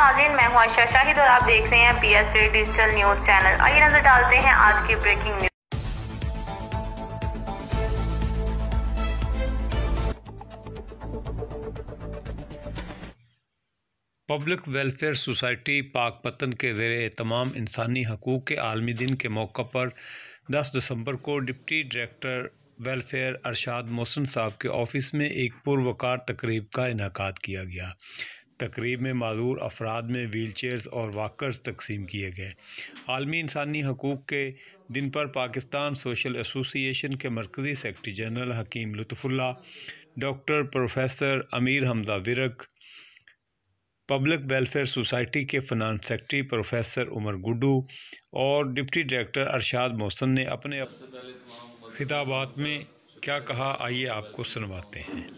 नाजीन मैं हूँ आयशा शाहिद और आप देख रहे हैं P S A digital news channel. आइए नज़र डालते हैं आज की breaking news. Public welfare society Pakpattan के ज़ेर तमाम इंसानी हकूक़ के आलमी दिन के मौका पर 10 दिसंबर को deputy director welfare Arshad Mohsin साहब के ऑफ़िस में एक पुरवकार तकरीब का इनका किया गया। तकरीब में माजूर अफराद में व्हील चेयर्स और वाकर्स तकसीम किए गए। आलमी इंसानी हकूक़ के दिन पर पाकिस्तान सोशल एसोसिएशन के मरकज़ी secretary general Hakeem Lutfullah, doctor professor Amir Hamza Virk, public welfare society के finance secretary professor Umar Guddu और डिप्टी डायरेक्टर अरशाद मोहसन ने अपने खिताबात में क्या कहा, आइए आपको सुनवाते हैं।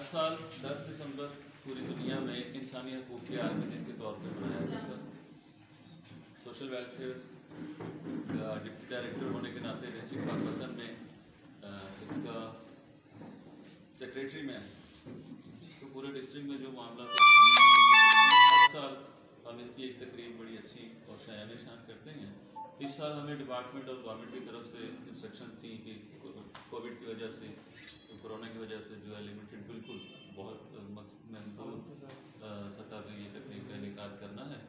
हर साल 10 दिसंबर पूरी दुनिया में इंसानी हकूक़ के आलमी दिन के तौर पर मनाया जाता है। सोशल वेलफेयर का डिप्टी डायरेक्टर होने के नाते डिस्ट्रिक्ट पाकपतन में इसका सेक्रेटरी में तो पूरे डिस्ट्रिक्ट में जो मामला हर साल हम इसकी एक तकरीब बड़ी अच्छी और शायान शान करते हैं। इस साल हमें डिपार्टमेंट और गवर्नमेंट की तरफ़ से इंस्ट्रक्शन थी कि कोविड की वजह से कोरोना की वजह से जो है लिमिटेड बिल्कुल बहुत महदूद सतह पर ये तकरीब का इनका करना है।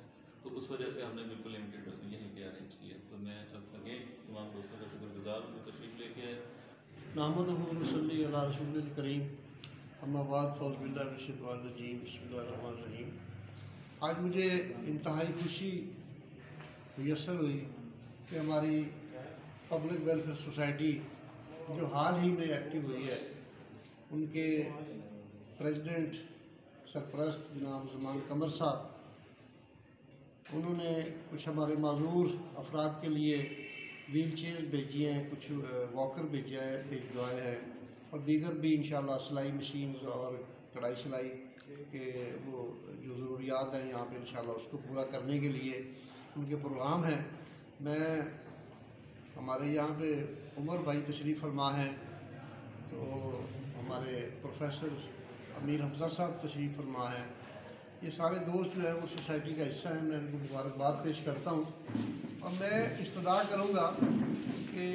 तो उस वजह से हमने बिल्कुल लिमिटेड यहीं पे अरेंज किया। तो मैं अगेन तमाम दोस्तों का शुक्रगुजार हूँ, तशरीफ़ लेके आए। करीम अम्माबाद फ़ौज़बिल्लाजीम बसमीम आज मुझे इंतहाई खुशी मैसर हुई। कि हमारी पब्लिक वेलफेयर सोसाइटी जो हाल ही में एक्टिव हुई है, उनके प्रेसिडेंट सरप्रस्त जनाब जमान कमर साहब, उन्होंने कुछ हमारे माजूर अफराद के लिए व्हील चेयर भेजी हैं, कुछ वॉकर भेजा है, भिजवाए हैं और दीगर भी इन सिलाई मशीन और कढ़ाई सिलाई के वो जो ज़रूरियात हैं, यहाँ पे इन उसको पूरा करने के लिए उनके प्रोग्राम हैं। मैं हमारे यहाँ पे उमर भाई तशरीफ़ फरमा हैं तो हमारे प्रोफेसर अमीर हमजा साहब तशरीफ़ फरमा हैं। ये सारे दोस्त जो हैं वो सोसाइटी का हिस्सा हैं, मैं उनको मुबारकबाद पेश करता हूँ। और मैं इस्तदा करूँगा कि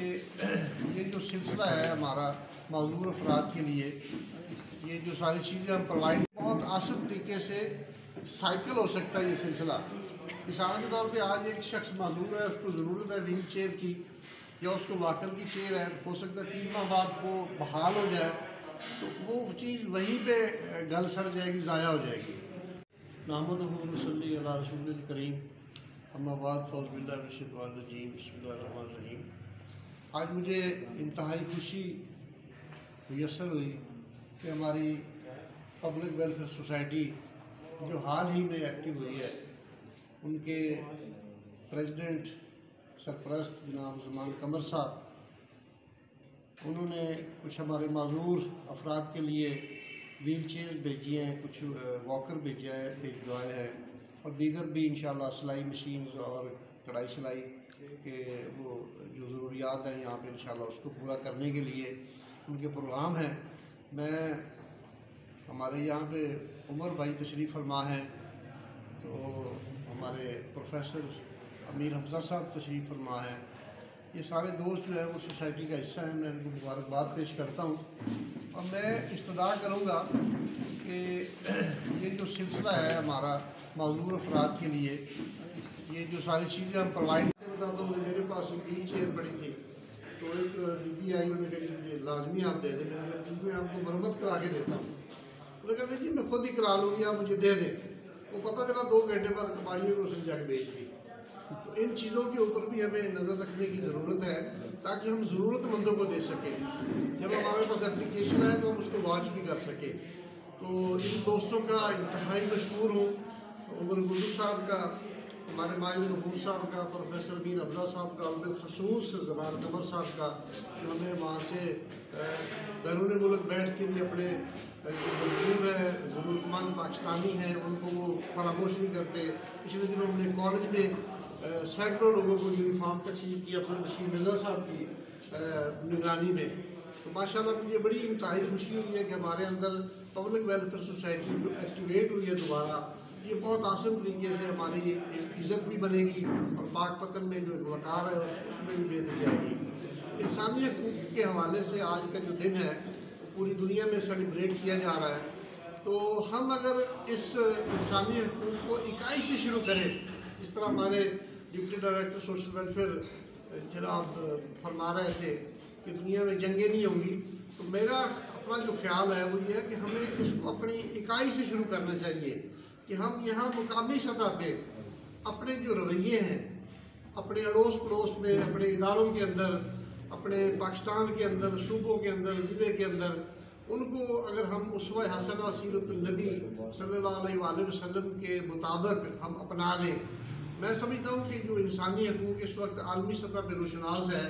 ये जो सिलसिला है हमारा मजदूर अफराद के लिए, ये जो सारी चीज़ें हम प्रोवाइड बहुत आसान तरीके से साइकिल हो सकता है ये सिलसिला। मिसाल के तौर पे आज एक शख्स मजदूर है उसको ज़रूरत है व्हील चेयर की या उसको वाकल की चेयर है हो सकता है तीन माह बाद वो बहाल हो जाए तो वो चीज़ वहीं पे गल सड़ जाएगी ज़ाया हो जाएगी। नामद रसूल करीम अम्माबाद फ़ौज़बिल्लाजीम बसमीम आज मुझे इंतहाई खुशी मैसर हुई कि हमारी पब्लिक वेलफेयर सोसाइटी जो हाल ही में एक्टिव हुई है, उनके प्रेसिडेंट सरप्रस्त जनाब जमान कमर साहब, उन्होंने कुछ हमारे माजूर अफराद के लिए व्हील चेयर भेजी हैं, कुछ वॉकर भेजा है, भिजवाए हैं और दीगर भी इन सिलाई मशीन और कढ़ाई सिलाई के वो जो ज़रूरियात हैं यहाँ पे इन उसको पूरा करने के लिए उनके प्रोग्राम हैं। मैं हमारे यहाँ पे उमर भाई तशरीफ़ फरमा हैं तो हमारे प्रोफेसर अमीर हमजा साहब तशरीफ़ फरमा हैं। ये सारे दोस्त जो हैं, वो सोसाइटी का हिस्सा हैं, मैं उनको मुबारकबाद पेश करता हूँ। और मैं इस्तदा करूँगा कि ये जो सिलसिला है हमारा मजदूर अफराद के लिए, ये जो सारी चीज़ें हम प्रोवाइड बताता हूँ मेरे पास व्हील चेयर पड़ी थी। तो एक पी आई उन्होंने लाजमी आप दे दें मैंने मैं आपको मरम्मत करा के देता हूँ। उन्होंने कहते जी मैं खुद ही करा लूँगी, आप मुझे दे दें। वो पता चला, दो घंटे बाद कबाड़ियों को उसने जाके बेच दी। तो इन चीज़ों के ऊपर भी हमें नज़र रखने की ज़रूरत है, ताकि हम ज़रूरतमंदों को दे सकें। जब हमारे पास एप्लीकेशन आए तो हम उसको वॉच भी कर सकें। तो इन दोस्तों का इंतहाई मशहूर हूँ, उमर गुरु साहब का। हमारे माहिर नफूर साहब का, प्रोफेसर मीर अब्दा साहब का बिलखसूस जबान कमर साहब का, जो हमें वहाँ से बैरून मुल्क बैठ के भी अपने मजदूर हैं, ज़रूरतमंद पाकिस्तानी हैं, उनको वो फरामोश नहीं करते। पिछले दिनों हमने कॉलेज में सैकड़ों लोगों को यूनिफॉर्म तकसीम की अफसर नशीम मिर्ज़ा साहब की निगरानी में। तो माशा मुझे बड़ी इंतहाई खुशी हुई है कि हमारे अंदर पब्लिक वेलफेयर सोसाइटी जो एक्टिवेट हुई है दोबारा ये बहुत आसान तरीके से हमारी इज़्ज़त भी बनेगी और पाक पतन में जो वकार है, उस, उसमें भी बेहतरी आएगी। इंसानी हकूक़ के हवाले से आज का जो दिन है, पूरी दुनिया में सेलिब्रेट किया जा रहा है। तो हम अगर इस इंसानी हकूक़ को इकाई से शुरू करें, जिस तरह हमारे डिप्टी डायरेक्टर सोशल वेलफेयर, जनाब, फरमा रहे थे कि दुनिया में जंगें नहीं होंगी तो मेरा अपना जो ख्याल है, वो ये है कि हमें इसको अपनी इकाई से शुरू करना चाहिए। कि हम यहाँ मुकामी सतह पे अपने जो रवैये हैं, अपने अड़ोस पड़ोस में, अपने इदारों के अंदर, अपने पाकिस्तान के अंदर, सूबों के अंदर, ज़िले के अंदर, उनको अगर हम उसव हसना सीरतनबी अलैहि वसल्लम के मुताबिक हम अपना लें, मैं समझता हूँ कि जो इंसानी हकूक़ इस वक्त आलमी सतह पर रोशनास है,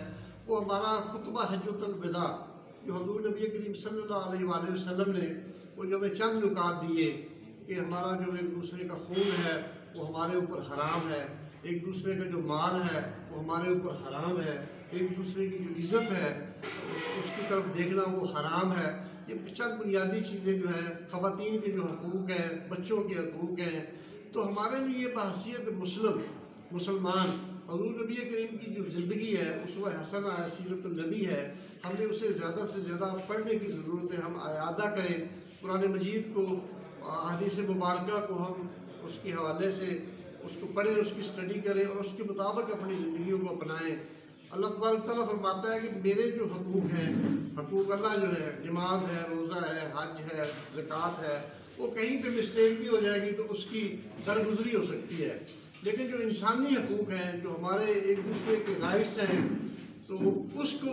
वो हमारा खुतबा हजतलविदा जो हजूर नबी करीम अलैहि वसल्लम ने वो जो हमें चंद नुकात दिए कि हमारा जो एक दूसरे का खून है वो हमारे ऊपर हराम है। एक दूसरे का जो माल है वो हमारे ऊपर हराम है। एक दूसरे की जो इज़्ज़त है उस, उसकी तरफ़ देखना वो हराम है। ये चंद बुनियादी चीज़ें जो हैं ख़वातीन के जो हकूक़ हैं बच्चों के हकूक़ हैं तो हमारे लिए बहसीत मुस्लिम मुसलमान हजूर नबी करीम की जो ज़िंदगी है उस वह हसना सीरत नबी है हमें उसे ज़्यादा से ज़्यादा पढ़ने की ज़रूरत है हम अदा करें। कुरान मजीद को हदीस मुबारक को हम उसके हवाले से, उसको पढ़ें, उसकी स्टडी करें और उसके मुताबिक अपनी ज़िंदगी को अपनाएँ। अल्लाह तबारक ताली फरमाता है कि मेरे जो हकूक़ हैं, हकूक़ अल्लाह जो है, नमाज़ है, रोज़ा है, हज है, ज़क़़त है, वो कहीं पे मिस्टेक भी हो जाएगी तो उसकी दरगुजरी हो सकती है। लेकिन जो इंसानी हकूक़ हैं, जो हमारे एक दूसरे के राइट्स हैं तो उसको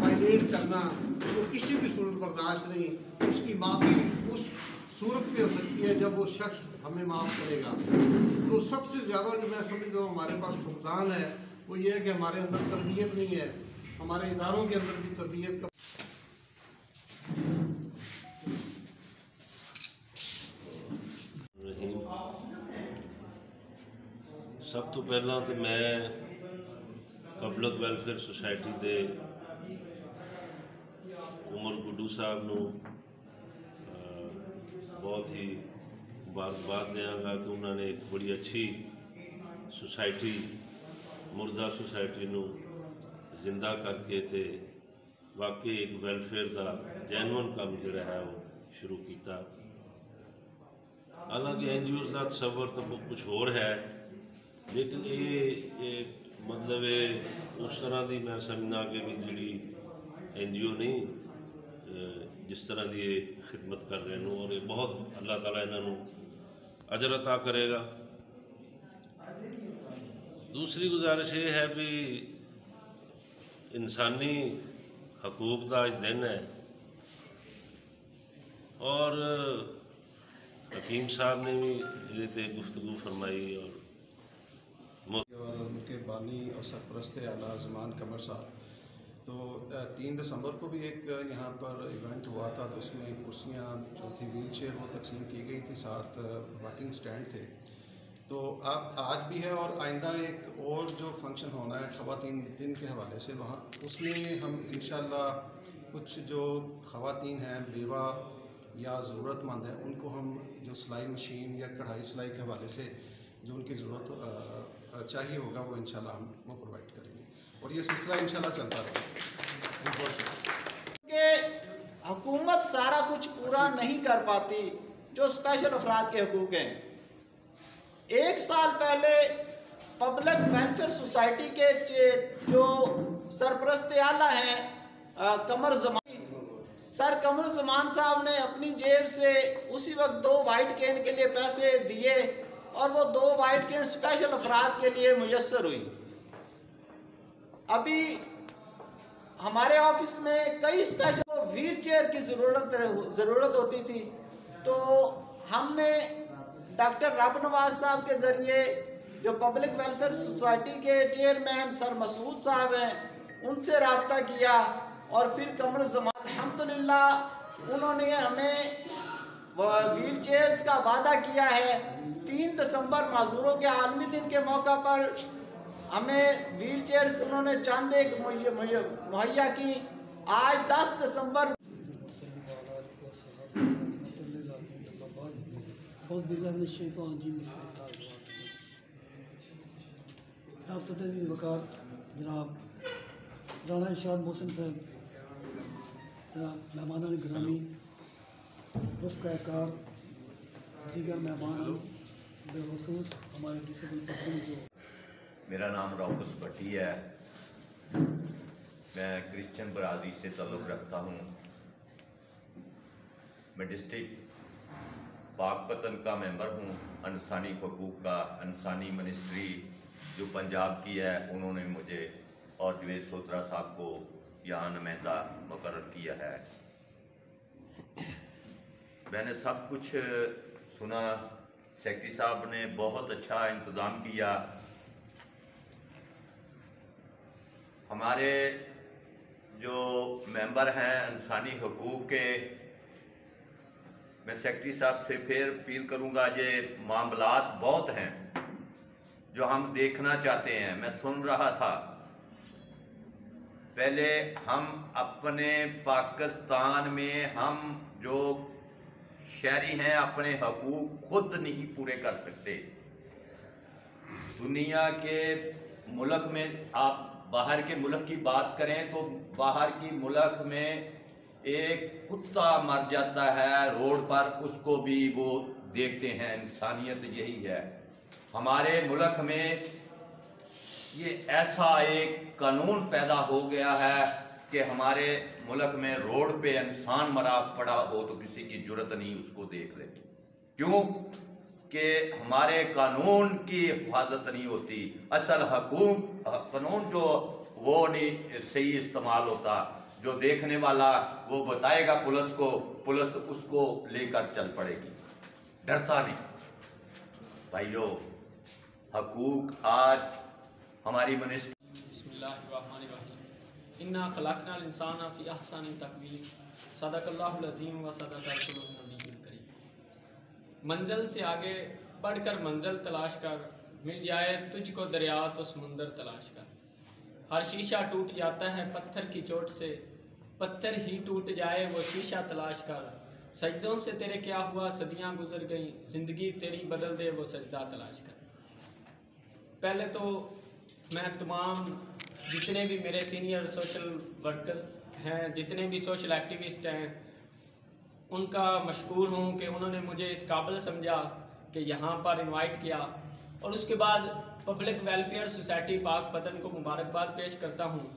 वायलेट करना वो किसी भी सूरत बर्दाश्त नहीं, उसकी माफ़ी उस सूरत में हो सकती है जब वो शख्स हमें माफ़ करेगा तो सबसे ज़्यादा जो मैं समझता हूँ हमारे पास फुकदान है वो ये है कि हमारे अंदर तरबियत नहीं है हमारे इदारों के अंदर भी तरबियत का ਰਹੀਮ ਸਭ ਤੋਂ ਪਹਿਲਾਂ ਤੇ ਮੈਂ ਪਬਲਿਕ ਵੈਲਫੇਅਰ ਸੁਸਾਇਟੀ ਦੇ ਉਮਰ ਗੁੱਡੂ ਸਾਹਿਬ ਨੂੰ ਅਹ, ਬਹੁਤ ਹੀ ਮੁਬਾਰਕਬਾਦ ਦਿਆਂਗਾ ਕਿ ਉਹਨਾਂ ਨੇ ਇੱਕ ਬੜੀ ਅੱਛੀ ਸੁਸਾਇਟੀ, ਮੁਰਦਾ ਸੁਸਾਇਟੀ ਨੂੰ ਜ਼ਿੰਦਾ ਕਰਕੇ ਤੇ ਵਾਕਈ ਇੱਕ ਵੈਲਫੇਅਰ ਦਾ ਜੈਨੂਅਨ ਕੰਮ ਜਿਹੜਾ ਹੈ ਉਹ ਸ਼ੁਰੂ ਕੀਤਾ। ਹਾਲਾਂਕਿ ਐਨਜੀਓਜ਼ ਦਾ ਤਸਵਰ ਤਾਂ ਕੁਝ ਹੋਰ ਹੈ, ਲੇਕਿਨ ਇਹ ਮਤਲਬ ਇਹ ਉਸ ਤਰ੍ਹਾਂ ਦੀ ਮੈਂ ਸਮਝਦਾ ਕਿ ਵੀ ਜਿਹੜੀ ਐਨਜੀਓ ਨਹੀਂ ਜਿਸ ਤਰ੍ਹਾਂ ਦੀ ਇਹ ਖਿਦਮਤ ਕਰ ਰਹੇ ਨੂੰ ਔਰ ਇਹ ਬਹੁਤ ਅੱਲਾਹ ਤਾਲਾ ਇਹਨਾਂ ਨੂੰ ਅਜਰ ਅਤਾ ਕਰੇਗਾ ਦੂਸਰੀ ਗੁਜ਼ਾਰਿਸ਼ ਇਹ ਹੈ ਵੀ ਇਨਸਾਨੀ ਹਕੂਕ ਦਾ ਅੱਜ ਦਿਨ ਹੈ ਔਰ हकीम साहब ने भी ये थे गुफ्तु फरमाई और मुफ्त और उनके बानी और सरपरस्त आला जमान कमर साहब तो तीन दिसंबर को भी एक यहाँ पर इवेंट हुआ था तो उसमें कुर्सियाँ जो थी व्हील चेयर वो तकसीम की गई थी, साथ वॉकिंग स्टैंड थे। तो आप, आज भी है और आइंदा एक और जो फ़ंक्शन होना है ख़वातीन दिन के हवाले से वहाँ, उसमें हम इन कुछ जो ख़वातीन हैं बेवा या ज़रूरतमंद हैं, उनको हम जो सिलाई मशीन या कढ़ाई सिलाई के हवाले से जो उनकी ज़रूरत चाहिए होगा, वो इंशाल्लाह हम वो प्रोवाइड करेंगे। और ये सिलसिला इंशाल्लाह चलता रहेगा कि हुकूमत सारा कुछ पूरा नहीं कर पाती, जो स्पेशल अफराद के हकूक़ हैं। एक साल पहले पब्लिक वेलफेयर सोसाइटी के जो सरपरस्त आला हैं कमर जमान सर कमर जमान साहब ने अपनी जेब से उसी वक्त दो वाइट केन के लिए पैसे दिए और वो दो वाइट केन स्पेशल अफराद के लिए मुयसर हुई। अभी हमारे ऑफ़िस में कई स्पेशल व्हील चेयर की ज़रूरत ज़रूरत होती थी। तो हमने डॉक्टर रब नवाज़ साहब के ज़रिए, जो पब्लिक वेलफेयर सोसाइटी के चेयरमैन सर मसूद साहब हैं, उनसे रबता किया और फिर कमर जमान अल्हम्दुलिल्लाह, उन्होंने हमें व्हील चेयर्स का वादा किया है। तीन दिसंबर, माजूरों के आलमी दिन के मौका पर हमें व्हील चेयर्स उन्होंने चांदे मुहैया- की आज 10 दिसंबर। जनाब सदर वकार जनाब राना इरशाद मोहसिन साहब, जनाब मेहमान ग्रामी रफ़ कार दीगर मेहमान बेखसूस हमारे डिसबल पर्सन जो मेरा नाम रॉकस भट्टी है। मैं क्रिश्चियन बरादरी से ताल्लुक़ रखता हूँ। मैं डिस्ट्रिक्ट पाकपतन का मेंबर हूँ। इंसानी हकूक़ का इंसानी मिनिस्ट्री जो पंजाब की है, उन्होंने मुझे और जवेद सोत्रा साहब को यहाँ नुमाइंदा मुकर किया है। मैंने सब कुछ सुना। सेक्रेटरी साहब ने बहुत अच्छा इंतज़ाम किया। हमारे जो मेंबर हैं इंसानी हकूक़ के, मैं सेक्रेटरी साहब से फिर अपील करूँगा, ये मामलात बहुत हैं जो हम देखना चाहते हैं। मैं सुन रहा था, पहले हम अपने पाकिस्तान में हम जो शहरी हैं, अपने हकूक खुद नहीं पूरे कर सकते। दुनिया के मुल्क में आप बाहर के मुल्क की बात करें तो बाहर की मुल्क में एक कुत्ता मर जाता है, रोड पर उसको भी वो देखते हैं, इंसानियत यही है। हमारे मुल्क में ये ऐसा एक कानून पैदा हो गया है कि हमारे मुल्क में रोड पे इंसान मरा पड़ा हो तो किसी की ज़रूरत नहीं उसको देख ले क्यों? कि हमारे कानून की हिफाजत नहीं होती। असल हकूक, कानून जो, वो नहीं, सही इस्तेमाल होता। जो देखने वाला, वो बताएगा पुलिस को, पुलिस उसको लेकर चल पड़ेगी। डरता नहीं। भाइयों, हकूक आज हमारी मिनिस्ट्री इन्ना खलाकना इंसान फ़ी अहसान तकवीम सदक़ल्लाज़ीम व सदक़ मंजिल से आगे बढ़कर मंजिल तलाश कर, मिल जाए तुझको दरिया तो समुंदर तलाश कर। हर शीशा टूट जाता है पत्थर की चोट से, पत्थर ही टूट जाए वो शीशा तलाश कर। सजदों से तेरे क्या हुआ, सदियाँ गुजर गई, ज़िंदगी तेरी बदल दे वो सजदा तलाश कर। पहले तो मैं तमाम, जितने भी मेरे सीनियर सोशल वर्कर्स हैं, जितने भी सोशल एक्टिविस्ट हैं उनका मशहूर हूँ कि उन्होंने मुझे इस काबिल समझा कि यहाँ पर इनवाइट किया। और उसके बाद पब्लिक वेलफेयर सोसाइटी पाक पतन को मुबारकबाद पेश करता हूँ।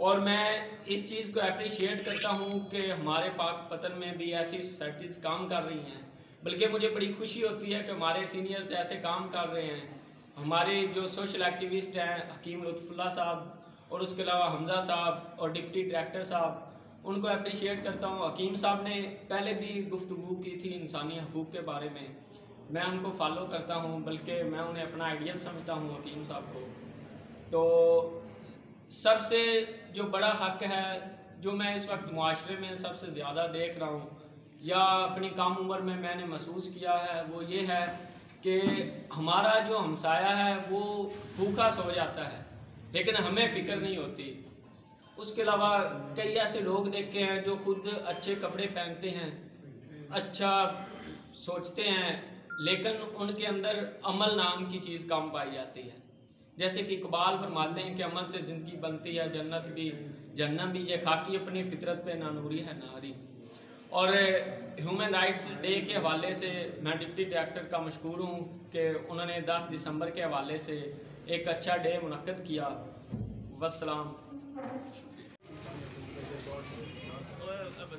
और मैं इस चीज़ को अप्रिशिएट करता हूँ कि हमारे पाक पतन में भी ऐसी सोसाइटीज़ काम कर रही हैं। बल्कि मुझे बड़ी खुशी होती है कि हमारे सीनियर्स ऐसे काम कर रहे हैं। हमारे जो सोशल एक्टिविस्ट हैं, हकीम लुत्फुल्ला साहब और उसके अलावा हमज़ा साहब और डिप्टी डायरेक्टर साहब उनको अप्रिशिएट करता हूँ। हकीम साहब ने पहले भी गुफ्तु की थी इंसानी हकूक़ के बारे में। मैं उनको फॉलो करता हूँ, बल्कि मैं उन्हें अपना आइडियल समझता हूँ हकीम साहब को। तो सबसे जो बड़ा हक है, जो मैं इस वक्त माशरे में सबसे ज़्यादा देख रहा हूँ, या अपनी कम उम्र में मैंने महसूस किया है, वो ये है कि हमारा जो हमसाया है, वो भूखा सो जाता है। लेकिन हमें फ़िक्र नहीं होती। उसके अलावा कई ऐसे लोग देखे हैं जो खुद अच्छे कपड़े पहनते हैं अच्छा सोचते हैं, लेकिन उनके अंदर अमल नाम की चीज़ कम पाई जाती है। जैसे कि इकबाल फरमाते हैं कि अमल से ज़िंदगी बनती है, जन्नत भी जन्नत भी, ये खाकी अपनी फितरत पे नानूरी है नारी। और ह्यूमन राइट्स डे के हवाले से मैं डिप्टी डायरेक्टर का मशहूर हूँ कि उन्होंने 10 दिसंबर के हवाले से एक अच्छा डे मुनद किया। वसलाम Well, I'm a